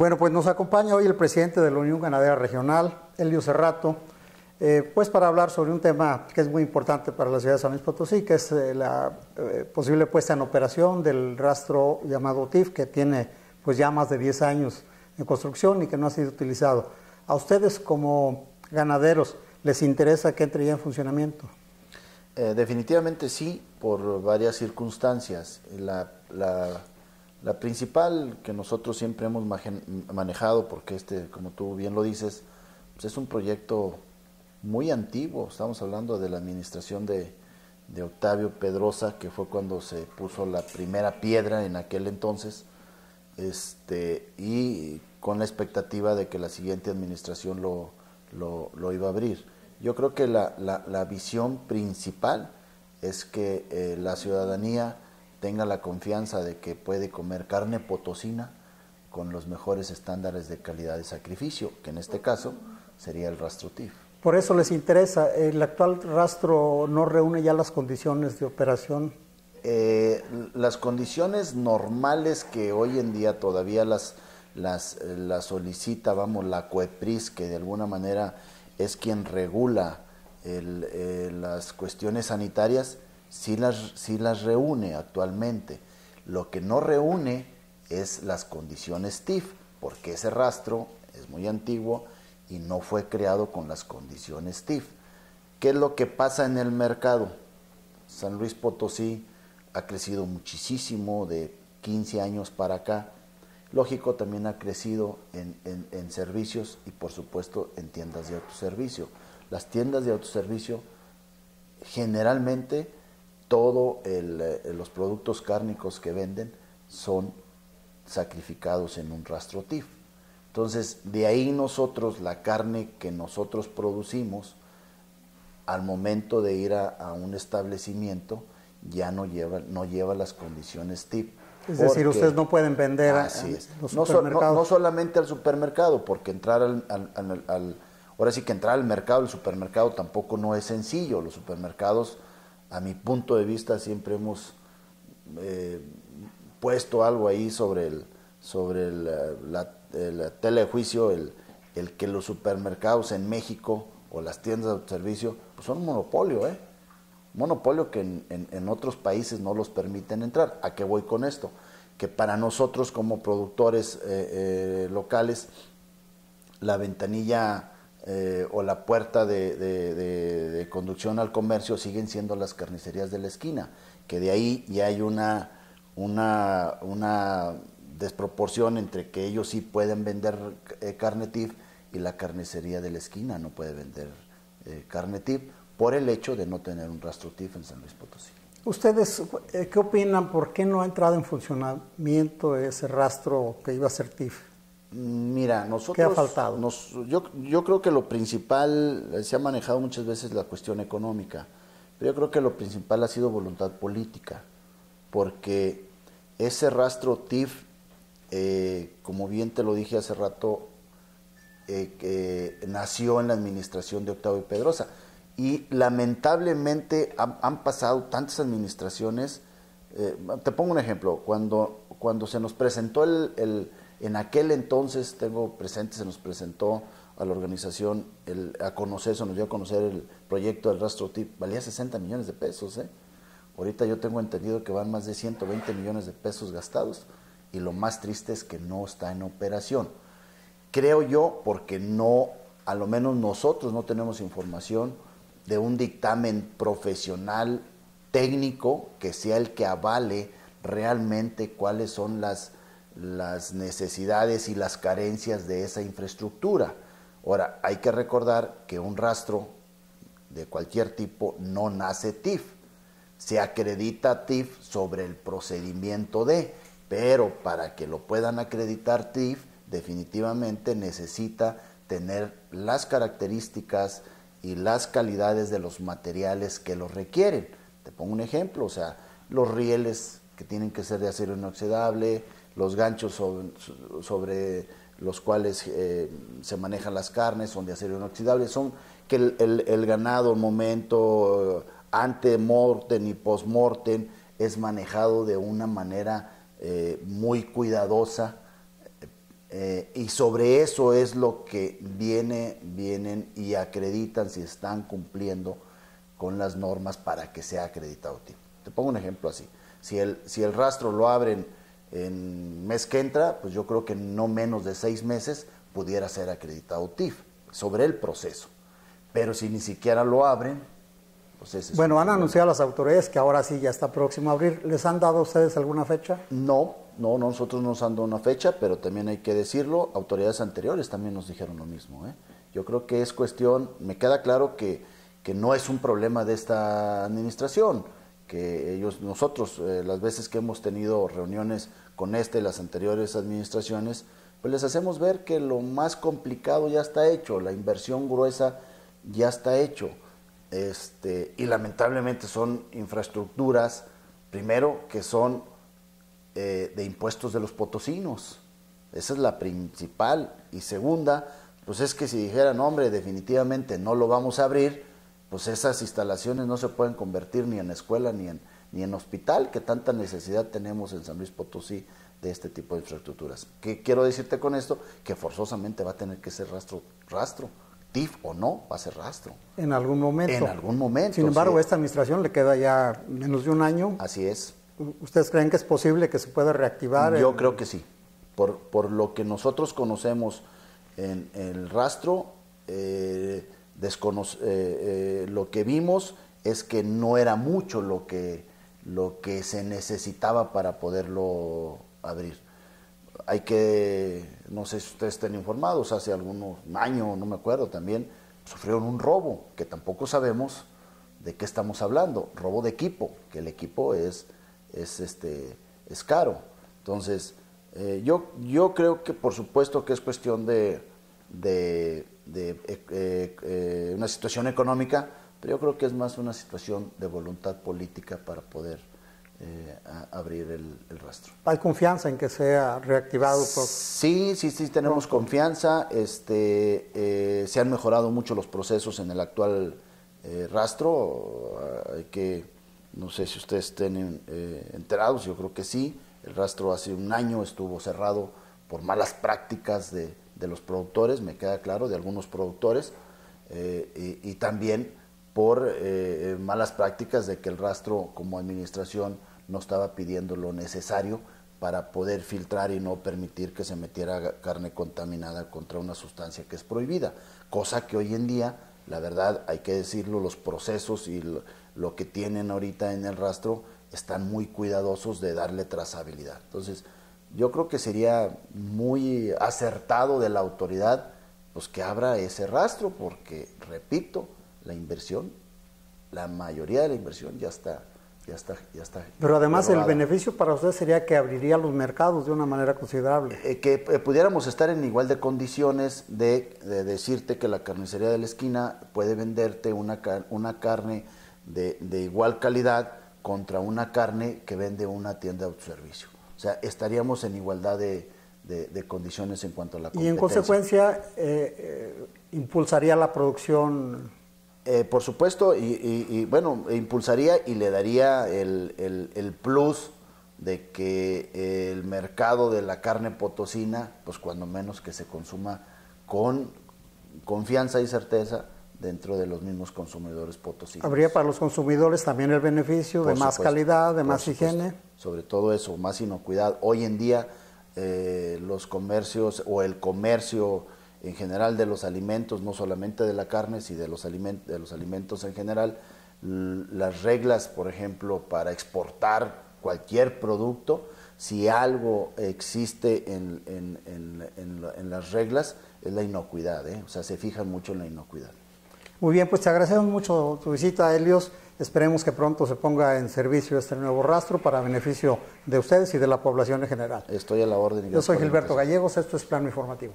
Bueno, pues nos acompaña hoy el presidente de la Unión Ganadera Regional, Elio Cerrato, eh, pues para hablar sobre un tema que es muy importante para la ciudad de San Luis Potosí, que es eh, la eh, posible puesta en operación del rastro llamado TIF, que tiene pues ya más de 10 años en construcción y que no ha sido utilizado. ¿A ustedes como ganaderos les interesa que entre ya en funcionamiento? definitivamente sí, por varias circunstancias. La principal que nosotros siempre hemos manejado, porque este, como tú bien lo dices, pues es un proyecto muy antiguo, estamos hablando de la administración de, Octavio Pedrosa, que fue cuando se puso la primera piedra en aquel entonces, este, y con la expectativa de que la siguiente administración lo, lo, iba a abrir. Yo creo que la, la, visión principal es que eh, la ciudadanía tenga la confianza de que puede comer carne potosina con los mejores estándares de calidad de sacrificio, que en este caso sería el rastro TIF. Por eso les interesa, ¿el actual rastro no reúne ya las condiciones de operación? Eh, las condiciones normales que hoy en día todavía las, las, solicita, vamos, la COEPRIS, que de alguna manera es quien regula eh, las cuestiones sanitarias, sí las, las reúne actualmente. Lo que no reúne es las condiciones TIF, porque ese rastro es muy antiguo y no fue creado con las condiciones TIF. ¿Qué es lo que pasa en el mercado? San Luis Potosí ha crecido muchísimo de 15 años para acá. Lógico, también ha crecido en, en servicios y por supuesto en tiendas de autoservicio. Las tiendas de autoservicio generalmente todos eh, los productos cárnicos que venden son sacrificados en un rastro TIF. Entonces, de ahí nosotros, la carne que nosotros producimos, al momento de ir a, un establecimiento, ya no lleva, no lleva las condiciones TIF. Es decir, ustedes no pueden vender a, los no, supermercados. No, solamente al supermercado, porque entrar al, al, ahora sí que entrar al mercado, el supermercado tampoco no es sencillo. Los supermercados a mi punto de vista siempre hemos puesto algo ahí sobre el sobre el, la, tele de juicio el, el, que los supermercados en México o las tiendas de servicio pues son un monopolio, ¿eh? Monopolio que en, en, otros países no los permiten entrar. ¿A qué voy con esto? Que para nosotros como productores eh, eh, locales la ventanilla eh, o la puerta de, conducción al comercio siguen siendo las carnicerías de la esquina, que de ahí ya hay una, una, una desproporción entre que ellos sí pueden vender eh, carne TIF y la carnicería de la esquina no puede vender eh, carne TIF por el hecho de no tener un rastro TIF en San Luis Potosí. ¿Ustedes qué opinan? ¿Por qué no ha entrado en funcionamiento ese rastro que iba a ser TIF? Mira, nosotros... ¿Qué ha faltado? yo, yo creo que lo principal, eh, se ha manejado muchas veces la cuestión económica, pero yo creo que lo principal ha sido voluntad política, porque ese rastro TIF, eh, como bien te lo dije hace rato, eh, nació en la administración de Octavio Pedrosa. Y lamentablemente han, pasado tantas administraciones. te pongo un ejemplo, cuando, cuando se nos presentó el en aquel entonces, tengo presente, se nos presentó a la organización a conocer, se nos dio a conocer el proyecto del rastro TIP, valía 60 millones de pesos. ¿eh? Ahorita yo tengo entendido que van más de 120 millones de pesos gastados y lo más triste es que no está en operación. Creo yo, porque no, a lo menos nosotros no tenemos información de un dictamen profesional técnico que sea el que avale realmente cuáles son las las necesidades y las carencias de esa infraestructura. Ahora, hay que recordar que un rastro de cualquier tipo no nace TIF. Se acredita TIF sobre el procedimiento de, pero para que lo puedan acreditar TIF, definitivamente necesita tener las características y las calidades de los materiales que lo requieren. Te pongo un ejemplo, o sea, los rieles que tienen que ser de acero inoxidable, los ganchos sobre, los cuales eh, se manejan las carnes son de acero inoxidable, son que el, ganado, el momento ante mortem y post mortem es manejado de una manera eh, muy cuidadosa Eh, y sobre eso es lo que viene, vienen y acreditan si están cumpliendo con las normas para que sea acreditado. Te pongo un ejemplo así. Si el, si el rastro lo abren en mes que entra, pues yo creo que no menos de seis meses pudiera ser acreditado TIF sobre el proceso. Pero si ni siquiera lo abren, pues ese es Bueno, un han problema. anunciado las autoridades que ahora sí ya está próximo a abrir. ¿Les han dado a ustedes alguna fecha? No, no, nosotros nos han dado una fecha, pero también hay que decirlo, autoridades anteriores también nos dijeron lo mismo. ¿eh? Yo creo que es cuestión, me queda claro que, que no es un problema de esta administración, que ellos, nosotros, eh, las veces que hemos tenido reuniones con esta y las anteriores administraciones, pues les hacemos ver que lo más complicado ya está hecho, la inversión gruesa ya está hecho. Este, y lamentablemente son infraestructuras, primero, que son eh, de impuestos de los potosinos. Esa es la principal. Y segunda, pues es que si dijeran, hombre, definitivamente no lo vamos a abrir, pues esas instalaciones no se pueden convertir ni en escuela ni en, ni en hospital, que tanta necesidad tenemos en San Luis Potosí de este tipo de infraestructuras. ¿Qué quiero decirte con esto? Que forzosamente va a tener que ser rastro, rastro. TIF o no, va a ser rastro. En algún momento. En algún momento. Sin embargo, sí. a esta administración le queda ya menos de un año. Así es. ¿Ustedes creen que es posible que se pueda reactivar? Yo el- creo que sí. Por, por lo que nosotros conocemos en el rastro, eh, eh, eh, lo que vimos es que no era mucho lo que, lo que se necesitaba para poderlo abrir. Hay que, no sé si ustedes estén informados, hace algunos años, no me acuerdo, también sufrieron un robo, que tampoco sabemos de qué estamos hablando, robo de equipo, que el equipo es, es, este, es caro. Entonces, eh, yo, yo creo que por supuesto que es cuestión de, de, de, eh, eh, una situación económica, pero yo creo que es más una situación de voluntad política para poder eh, abrir el, el rastro. ¿Hay confianza en que sea reactivado? por- Sí, sí, sí, tenemos confianza. Este, eh, se han mejorado mucho los procesos en el actual eh, rastro. Hay que, no sé si ustedes estén enterados, yo creo que sí. El rastro hace un año estuvo cerrado por malas prácticas de, de los productores, me queda claro, de algunos productores, y, y también por eh, malas prácticas de que el rastro como administración no estaba pidiendo lo necesario para poder filtrar y no permitir que se metiera carne contaminada contra una sustancia que es prohibida, cosa que hoy en día, la verdad, hay que decirlo, los procesos y lo, lo que tienen ahorita en el rastro están muy cuidadosos de darle trazabilidad. Entonces, yo creo que sería muy acertado de la autoridad pues que abra ese rastro porque repito, la inversión, la mayoría de la inversión ya está ya está ya está Pero además el beneficio para usted sería que abriría los mercados de una manera considerable. Eh, que eh, pudiéramos estar en igual de condiciones de, de decirte que la carnicería de la esquina puede venderte una, una carne de, de igual calidad contra una carne que vende una tienda de autoservicio. O sea, estaríamos en igualdad de, de- de condiciones en cuanto a la Y competencia. en consecuencia eh, eh, impulsaría la producción. Eh, por supuesto, y, y- y, bueno, impulsaría y le daría el, el- el plus de que el mercado de la carne potosina, pues cuando menos que se consuma con confianza y certeza dentro de los mismos consumidores potosinos. Habría para los consumidores también el beneficio de más calidad, de más supuesto. higiene. Sobre todo eso, más inocuidad. Hoy en día eh, los comercios o el comercio en general de los alimentos, no solamente de la carne, sino de los, alimentos, de los alimentos en general, las reglas, por ejemplo, para exportar cualquier producto, si algo existe en, en- en- en la- en las reglas, es la inocuidad, ¿eh? o sea, se fijan mucho en la inocuidad. Muy bien, pues te agradecemos mucho tu visita, Helios. Esperemos que pronto se ponga en servicio este nuevo rastro para beneficio de ustedes y de la población en general. Estoy a la orden. Yo soy Gilberto. Gallegos, esto es Plano Informativo.